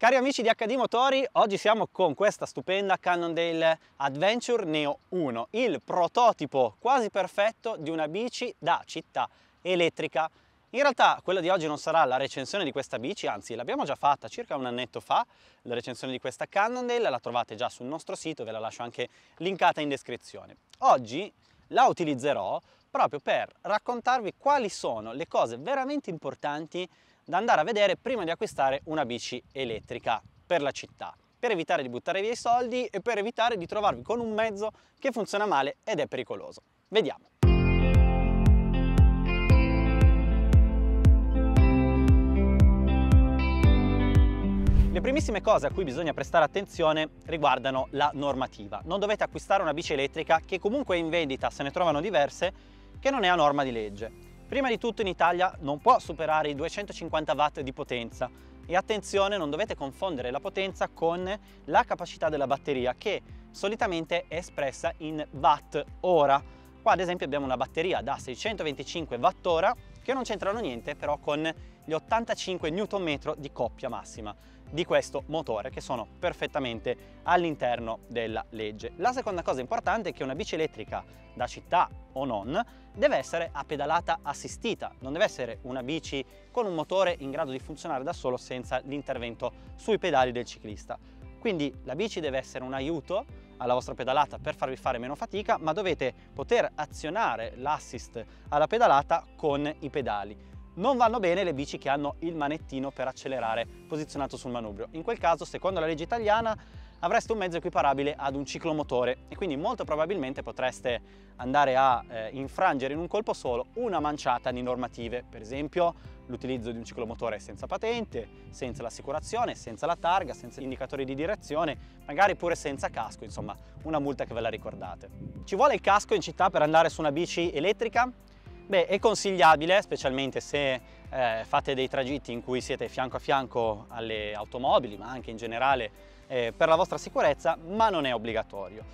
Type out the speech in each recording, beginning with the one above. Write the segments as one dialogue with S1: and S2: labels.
S1: Cari amici di HD Motori, oggi siamo con questa stupenda Cannondale Adventure Neo 1, il prototipo quasi perfetto di una bici da città elettrica. In realtà quella di oggi non sarà la recensione di questa bici, anzi l'abbiamo già fatta circa un annetto fa, la recensione di questa Cannondale, la trovate già sul nostro sito, ve la lascio anche linkata in descrizione. Oggi la utilizzerò proprio per raccontarvi quali sono le cose veramente importanti da andare a vedere prima di acquistare una bici elettrica per la città, per evitare di buttare via i soldi e per evitare di trovarvi con un mezzo che funziona male ed è pericoloso. Vediamo. Le primissime cose a cui bisogna prestare attenzione riguardano la normativa. Non dovete acquistare una bici elettrica che comunque è in vendita, se ne trovano diverse, che non è a norma di legge. Prima di tutto in Italia non può superare i 250 watt di potenza e attenzione non dovete confondere la potenza con la capacità della batteria che solitamente è espressa in watt ora. Qua ad esempio abbiamo una batteria da 625 watt che non c'entrano niente però con gli 85 Nm di coppia massima di questo motore che sono perfettamente all'interno della legge. La seconda cosa importante è che una bici elettrica da città o non deve essere a pedalata assistita, non deve essere una bici con un motore in grado di funzionare da solo senza l'intervento sui pedali del ciclista. Quindi la bici deve essere un aiuto alla vostra pedalata per farvi fare meno fatica, ma dovete poter azionare l'assist alla pedalata con i pedali non vanno bene le bici che hanno il manettino per accelerare posizionato sul manubrio. In quel caso, secondo la legge italiana, avreste un mezzo equiparabile ad un ciclomotore e quindi molto probabilmente potreste andare a eh, infrangere in un colpo solo una manciata di normative, per esempio l'utilizzo di un ciclomotore senza patente, senza l'assicurazione, senza la targa, senza indicatori di direzione, magari pure senza casco, insomma una multa che ve la ricordate. Ci vuole il casco in città per andare su una bici elettrica? Beh, è consigliabile, specialmente se eh, fate dei tragitti in cui siete fianco a fianco alle automobili, ma anche in generale eh, per la vostra sicurezza, ma non è obbligatorio.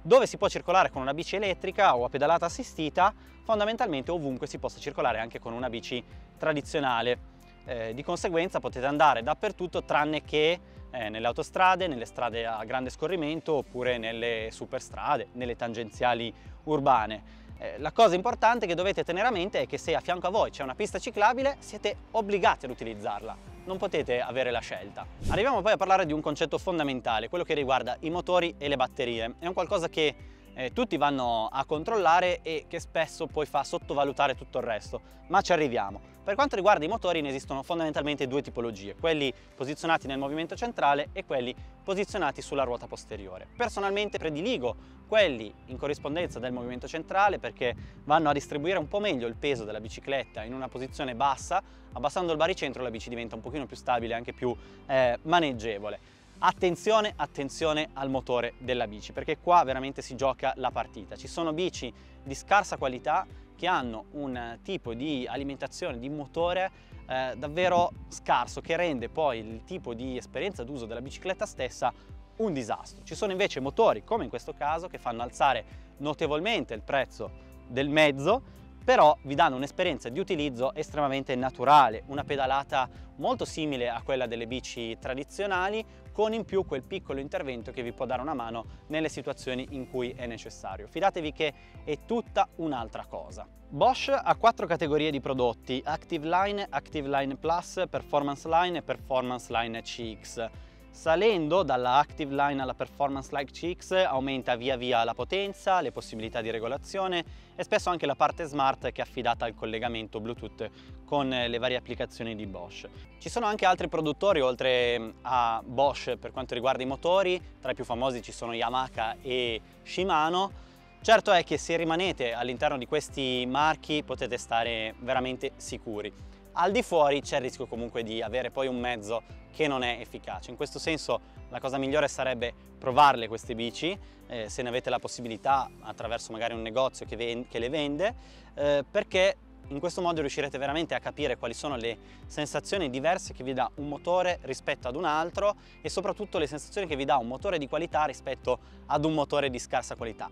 S1: Dove si può circolare con una bici elettrica o a pedalata assistita, fondamentalmente ovunque si possa circolare anche con una bici tradizionale. Eh, di conseguenza potete andare dappertutto tranne che eh, nelle autostrade, nelle strade a grande scorrimento oppure nelle superstrade, nelle tangenziali urbane. Eh, la cosa importante che dovete tenere a mente è che se a fianco a voi c'è una pista ciclabile siete obbligati ad utilizzarla, non potete avere la scelta. Arriviamo poi a parlare di un concetto fondamentale, quello che riguarda i motori e le batterie. È un qualcosa che eh, tutti vanno a controllare e che spesso poi fa sottovalutare tutto il resto, ma ci arriviamo. Per quanto riguarda i motori ne esistono fondamentalmente due tipologie, quelli posizionati nel movimento centrale e quelli posizionati sulla ruota posteriore. Personalmente prediligo quelli in corrispondenza del movimento centrale perché vanno a distribuire un po' meglio il peso della bicicletta in una posizione bassa, abbassando il baricentro la bici diventa un pochino più stabile e anche più eh, maneggevole. Attenzione, attenzione al motore della bici perché qua veramente si gioca la partita. Ci sono bici di scarsa qualità che hanno un tipo di alimentazione, di motore eh, davvero scarso che rende poi il tipo di esperienza d'uso della bicicletta stessa un disastro. Ci sono invece motori, come in questo caso, che fanno alzare notevolmente il prezzo del mezzo però vi danno un'esperienza di utilizzo estremamente naturale, una pedalata molto simile a quella delle bici tradizionali, con in più quel piccolo intervento che vi può dare una mano nelle situazioni in cui è necessario. Fidatevi che è tutta un'altra cosa. Bosch ha quattro categorie di prodotti, Active Line, Active Line Plus, Performance Line e Performance Line CX. Salendo dalla Active Line alla Performance Like CX aumenta via via la potenza, le possibilità di regolazione e spesso anche la parte smart che è affidata al collegamento Bluetooth con le varie applicazioni di Bosch. Ci sono anche altri produttori oltre a Bosch per quanto riguarda i motori, tra i più famosi ci sono Yamaha e Shimano, Certo è che se rimanete all'interno di questi marchi potete stare veramente sicuri. Al di fuori c'è il rischio comunque di avere poi un mezzo che non è efficace. In questo senso la cosa migliore sarebbe provarle queste bici, eh, se ne avete la possibilità attraverso magari un negozio che, che le vende, eh, perché in questo modo riuscirete veramente a capire quali sono le sensazioni diverse che vi dà un motore rispetto ad un altro e soprattutto le sensazioni che vi dà un motore di qualità rispetto ad un motore di scarsa qualità.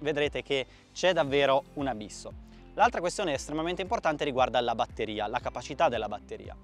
S1: Vedrete che c'è davvero un abisso. L'altra questione estremamente importante riguarda la batteria, la capacità della batteria.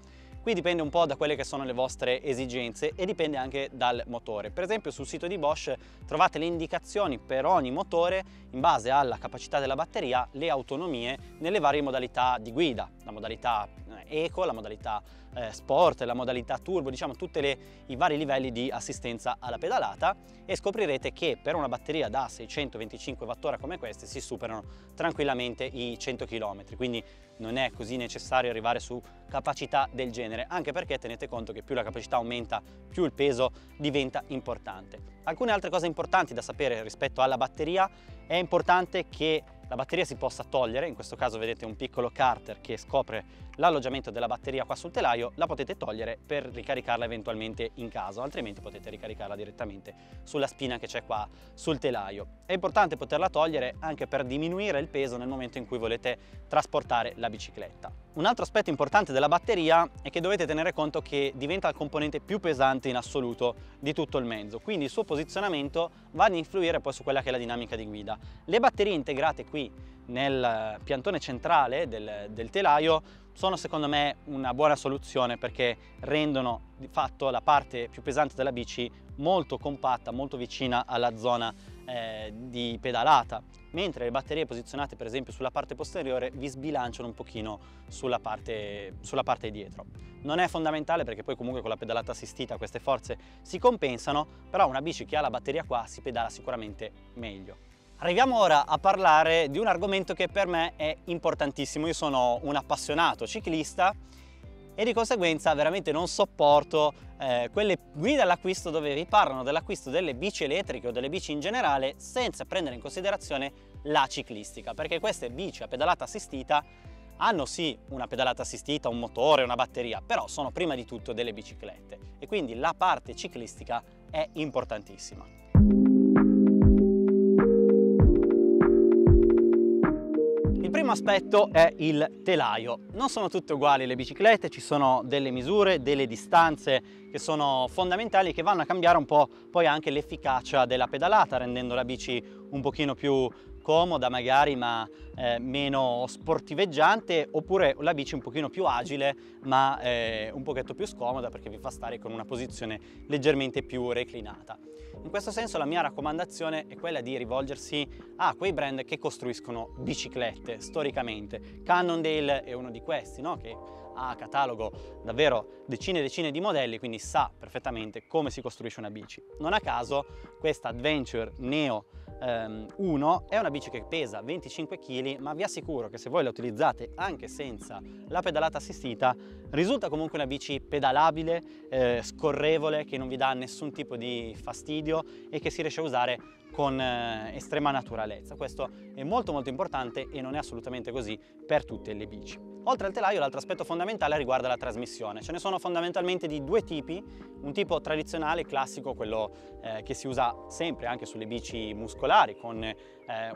S1: Qui dipende un po' da quelle che sono le vostre esigenze e dipende anche dal motore. Per esempio sul sito di Bosch trovate le indicazioni per ogni motore in base alla capacità della batteria, le autonomie nelle varie modalità di guida, la modalità eh, eco, la modalità eh, sport, la modalità turbo, diciamo tutti i vari livelli di assistenza alla pedalata e scoprirete che per una batteria da 625 Wh come queste si superano tranquillamente i 100 km, quindi non è così necessario arrivare su capacità del genere, anche perché tenete conto che più la capacità aumenta, più il peso diventa importante. Alcune altre cose importanti da sapere rispetto alla batteria, è importante che la batteria si possa togliere, in questo caso vedete un piccolo carter che scopre l'alloggiamento della batteria qua sul telaio, la potete togliere per ricaricarla eventualmente in caso, altrimenti potete ricaricarla direttamente sulla spina che c'è qua sul telaio. È importante poterla togliere anche per diminuire il peso nel momento in cui volete trasportare la bicicletta. Un altro aspetto importante della batteria è che dovete tenere conto che diventa il componente più pesante in assoluto di tutto il mezzo, quindi il suo posizionamento va ad influire poi su quella che è la dinamica di guida. Le batterie integrate qui nel piantone centrale del, del telaio sono secondo me una buona soluzione perché rendono di fatto la parte più pesante della bici molto compatta, molto vicina alla zona eh, di pedalata, mentre le batterie posizionate per esempio sulla parte posteriore vi sbilanciano un pochino sulla parte, sulla parte dietro. Non è fondamentale perché poi comunque con la pedalata assistita queste forze si compensano, però una bici che ha la batteria qua si pedala sicuramente meglio. Arriviamo ora a parlare di un argomento che per me è importantissimo. Io sono un appassionato ciclista e di conseguenza veramente non sopporto eh, quelle guide all'acquisto dove vi parlano dell'acquisto delle bici elettriche o delle bici in generale senza prendere in considerazione la ciclistica perché queste bici a pedalata assistita hanno sì una pedalata assistita, un motore, una batteria, però sono prima di tutto delle biciclette e quindi la parte ciclistica è importantissima. Primo aspetto è il telaio. Non sono tutte uguali le biciclette, ci sono delle misure, delle distanze che sono fondamentali che vanno a cambiare un po' poi anche l'efficacia della pedalata rendendo la bici un pochino più comoda magari ma eh, meno sportiveggiante oppure la bici un pochino più agile ma eh, un pochetto più scomoda perché vi fa stare con una posizione leggermente più reclinata. In questo senso la mia raccomandazione è quella di rivolgersi a quei brand che costruiscono biciclette storicamente. Cannondale è uno di questi, no? che ha a catalogo davvero decine e decine di modelli, quindi sa perfettamente come si costruisce una bici. Non a caso questa Adventure Neo ehm, 1 è una bici che pesa 25 kg ma vi assicuro che se voi la utilizzate anche senza la pedalata assistita risulta comunque una bici pedalabile, eh, scorrevole, che non vi dà nessun tipo di fastidio e che si riesce a usare con eh, estrema naturalezza. Questo è molto molto importante e non è assolutamente così per tutte le bici. Oltre al telaio l'altro aspetto fondamentale riguarda la trasmissione. Ce ne sono fondamentalmente di due tipi, un tipo tradizionale, classico, quello eh, che si usa sempre anche sulle bici muscolari con eh,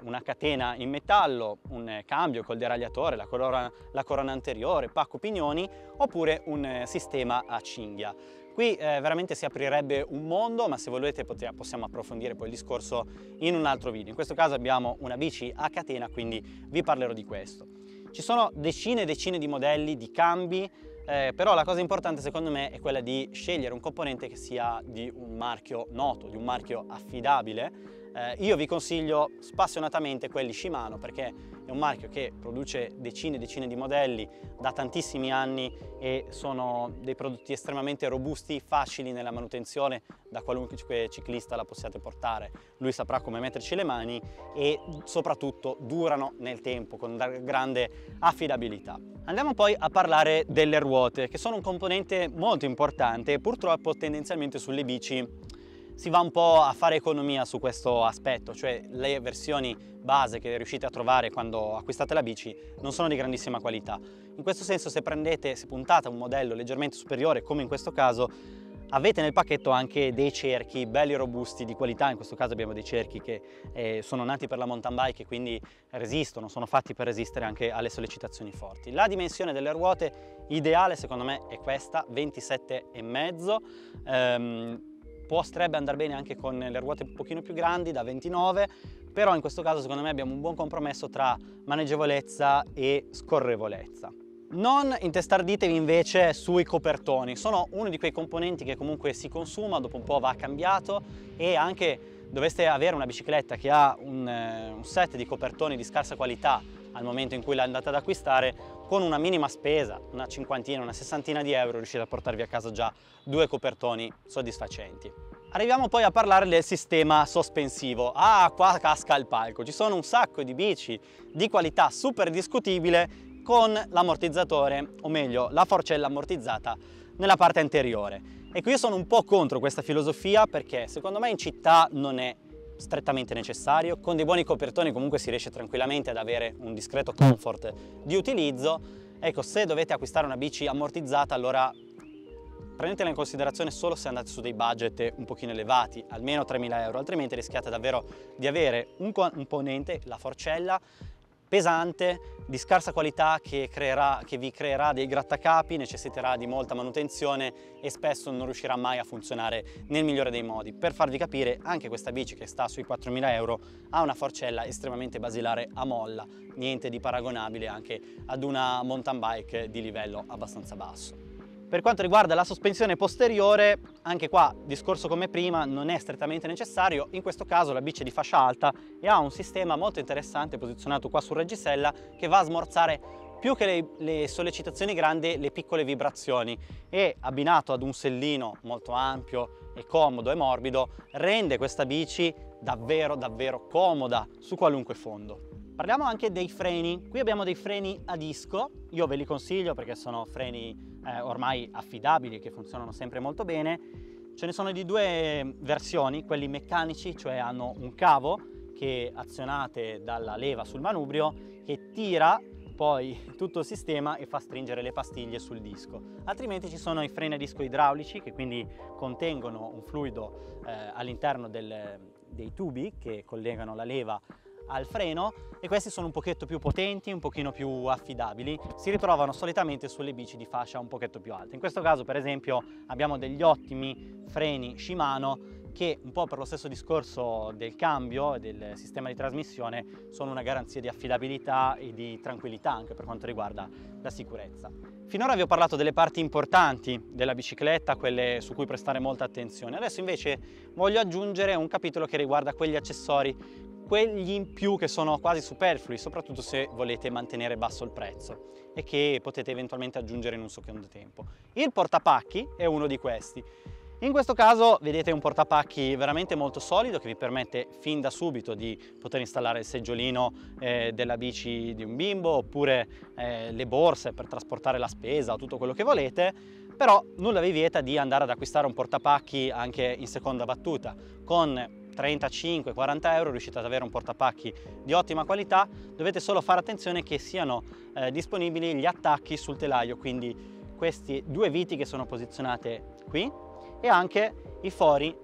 S1: una catena in metallo, un cambio col deragliatore, la corona, la corona anteriore, pacco pignoni oppure un eh, sistema a cinghia. Qui eh, veramente si aprirebbe un mondo, ma se volete possiamo approfondire poi il discorso in un altro video. In questo caso abbiamo una bici a catena, quindi vi parlerò di questo. Ci sono decine e decine di modelli, di cambi, eh, però la cosa importante secondo me è quella di scegliere un componente che sia di un marchio noto, di un marchio affidabile. Eh, io vi consiglio spassionatamente quelli Shimano perché è un marchio che produce decine e decine di modelli da tantissimi anni e sono dei prodotti estremamente robusti, facili nella manutenzione, da qualunque ciclista la possiate portare, lui saprà come metterci le mani e soprattutto durano nel tempo con grande affidabilità. Andiamo poi a parlare delle ruote che sono un componente molto importante e purtroppo tendenzialmente sulle bici si va un po' a fare economia su questo aspetto, cioè le versioni base che riuscite a trovare quando acquistate la bici non sono di grandissima qualità. In questo senso se prendete, se puntate un modello leggermente superiore come in questo caso, avete nel pacchetto anche dei cerchi belli robusti di qualità, in questo caso abbiamo dei cerchi che eh, sono nati per la mountain bike e quindi resistono, sono fatti per resistere anche alle sollecitazioni forti. La dimensione delle ruote ideale secondo me è questa, 27,5 ehm, potrebbe andare bene anche con le ruote un pochino più grandi da 29 però in questo caso secondo me abbiamo un buon compromesso tra maneggevolezza e scorrevolezza. Non intestarditevi invece sui copertoni, sono uno di quei componenti che comunque si consuma, dopo un po' va cambiato e anche doveste avere una bicicletta che ha un, eh, un set di copertoni di scarsa qualità al momento in cui la andate ad acquistare, con una minima spesa, una cinquantina, una sessantina di euro, riuscite a portarvi a casa già due copertoni soddisfacenti. Arriviamo poi a parlare del sistema sospensivo. Ah, qua casca il palco. Ci sono un sacco di bici di qualità super discutibile con l'ammortizzatore, o meglio, la forcella ammortizzata nella parte anteriore. Ecco, io sono un po' contro questa filosofia perché secondo me in città non è strettamente necessario. Con dei buoni copertoni comunque si riesce tranquillamente ad avere un discreto comfort di utilizzo. Ecco, se dovete acquistare una bici ammortizzata, allora prendetela in considerazione solo se andate su dei budget un pochino elevati, almeno 3.000 euro, altrimenti rischiate davvero di avere un componente, la forcella, pesante, di scarsa qualità che, creerà, che, vi creerà dei grattacapi, necessiterà di molta manutenzione e spesso non riuscirà mai a funzionare nel migliore dei modi. Per farvi capire, anche questa bici che sta sui 4.000 euro ha una forcella estremamente basilare a molla, niente di paragonabile anche ad una mountain bike di livello abbastanza basso. Per quanto riguarda la sospensione posteriore, anche qua, discorso come prima, non è strettamente necessario, in questo caso la bici è di fascia alta e ha un sistema molto interessante posizionato qua sul reggisella che va a smorzare più che le, le, sollecitazioni grandi, le piccole vibrazioni e abbinato ad un sellino molto ampio e comodo e morbido rende questa bici davvero davvero comoda su qualunque fondo. Parliamo anche dei freni, qui abbiamo dei freni a disco, io ve li consiglio perché sono freni eh, ormai affidabili che funzionano sempre molto bene. Ce ne sono di due versioni, quelli meccanici, cioè hanno un cavo che azionate dalla leva sul manubrio che tira poi tutto il sistema e fa stringere le pastiglie sul disco. Altrimenti ci sono i freni a disco idraulici che quindi contengono un fluido eh, all'interno dei tubi che collegano la leva al freno e questi sono un pochetto più potenti, un pochino più affidabili, si ritrovano solitamente sulle bici di fascia un pochetto più alte. In questo caso per esempio abbiamo degli ottimi freni Shimano che un po' per lo stesso discorso del cambio e del sistema di trasmissione sono una garanzia di affidabilità e di tranquillità anche per quanto riguarda la sicurezza. Finora vi ho parlato delle parti importanti della bicicletta, quelle su cui prestare molta attenzione. Adesso invece voglio aggiungere un capitolo che riguarda quegli accessori quegli in più che sono quasi superflui, soprattutto se volete mantenere basso il prezzo e che potete eventualmente aggiungere in un secondo tempo. Il portapacchi è uno di questi. In questo caso vedete un portapacchi veramente molto solido che vi permette fin da subito di poter installare il seggiolino eh, della bici di un bimbo oppure eh, le borse per trasportare la spesa o tutto quello che volete però nulla vi vieta di andare ad acquistare un portapacchi anche in seconda battuta con 35-40 euro riuscite ad avere un portapacchi di ottima qualità, dovete solo fare attenzione che siano eh, disponibili gli attacchi sul telaio, quindi questi due viti che sono posizionate qui e anche i fori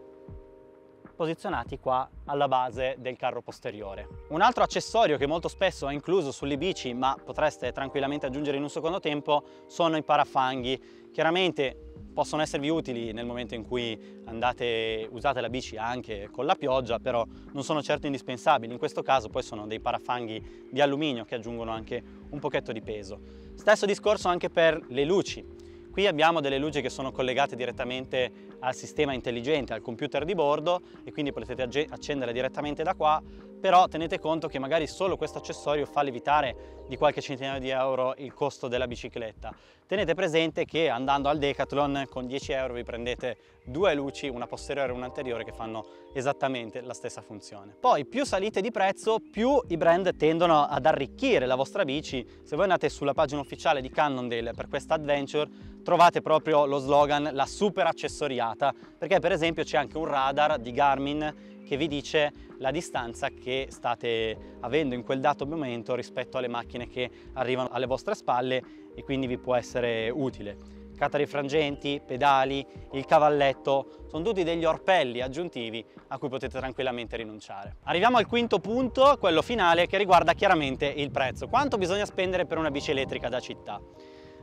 S1: posizionati qua alla base del carro posteriore. Un altro accessorio che molto spesso è incluso sulle bici ma potreste tranquillamente aggiungere in un secondo tempo sono i parafanghi. Chiaramente possono esservi utili nel momento in cui andate, usate la bici anche con la pioggia, però non sono certo indispensabili. In questo caso poi sono dei parafanghi di alluminio che aggiungono anche un pochetto di peso. Stesso discorso anche per le luci. Qui abbiamo delle luci che sono collegate direttamente al sistema intelligente, al computer di bordo e quindi potete accendere direttamente da qua, però tenete conto che magari solo questo accessorio fa lievitare di qualche centinaio di euro il costo della bicicletta. Tenete presente che andando al Decathlon con 10 euro vi prendete due luci, una posteriore e un'anteriore che fanno esattamente la stessa funzione. Poi più salite di prezzo più i brand tendono ad arricchire la vostra bici. Se voi andate sulla pagina ufficiale di Cannondale per questa adventure trovate proprio lo slogan la super accessoriata perché per esempio c'è anche un radar di Garmin che vi dice la distanza che state avendo in quel dato momento rispetto alle macchine che arrivano alle vostre spalle e quindi vi può essere utile. Catari frangenti, pedali, il cavalletto, sono tutti degli orpelli aggiuntivi a cui potete tranquillamente rinunciare. Arriviamo al quinto punto, quello finale, che riguarda chiaramente il prezzo. Quanto bisogna spendere per una bici elettrica da città?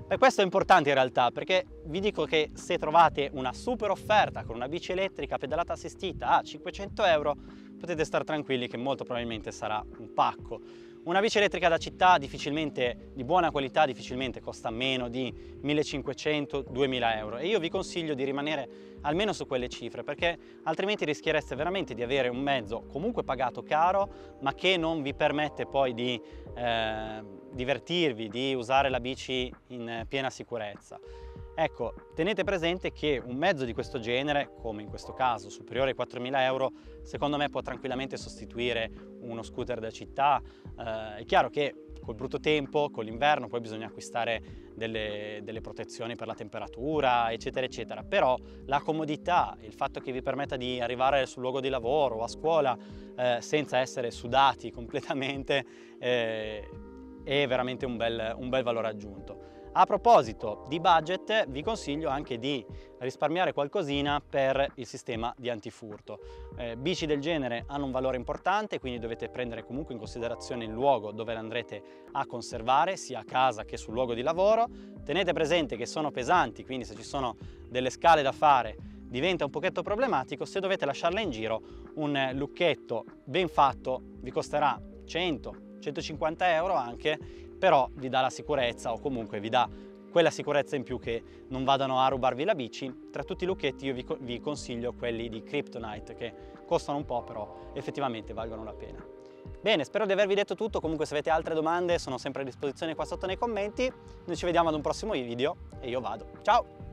S1: E questo è importante in realtà perché vi dico che se trovate una super offerta con una bici elettrica pedalata assistita a 500 euro potete stare tranquilli che molto probabilmente sarà un pacco. Una bici elettrica da città difficilmente, di buona qualità difficilmente costa meno di 1500-2000 euro e io vi consiglio di rimanere almeno su quelle cifre perché altrimenti rischiereste veramente di avere un mezzo comunque pagato caro ma che non vi permette poi di eh, divertirvi, di usare la bici in piena sicurezza. Ecco, tenete presente che un mezzo di questo genere, come in questo caso superiore ai 4.000 euro, secondo me può tranquillamente sostituire uno scooter da città. Eh, è chiaro che col brutto tempo, con l'inverno, poi bisogna acquistare delle, delle, protezioni per la temperatura, eccetera, eccetera. Però la comodità, il fatto che vi permetta di arrivare sul luogo di lavoro o a scuola eh, senza essere sudati completamente, eh, è veramente un bel, un bel valore aggiunto. A proposito di budget, vi consiglio anche di risparmiare qualcosina per il sistema di antifurto. Eh, bici del genere hanno un valore importante, quindi dovete prendere comunque in considerazione il luogo dove le andrete a conservare, sia a casa che sul luogo di lavoro. Tenete presente che sono pesanti, quindi se ci sono delle scale da fare diventa un pochetto problematico. Se dovete lasciarla in giro, un lucchetto ben fatto vi costerà 100 150 euro anche, però vi dà la sicurezza o comunque vi dà quella sicurezza in più che non vadano a rubarvi la bici. Tra tutti i lucchetti io vi, vi consiglio quelli di Kryptonite che costano un po' però effettivamente valgono la pena. Bene, spero di avervi detto tutto, comunque se avete altre domande sono sempre a disposizione qua sotto nei commenti. Noi ci vediamo ad un prossimo video e io vado. Ciao!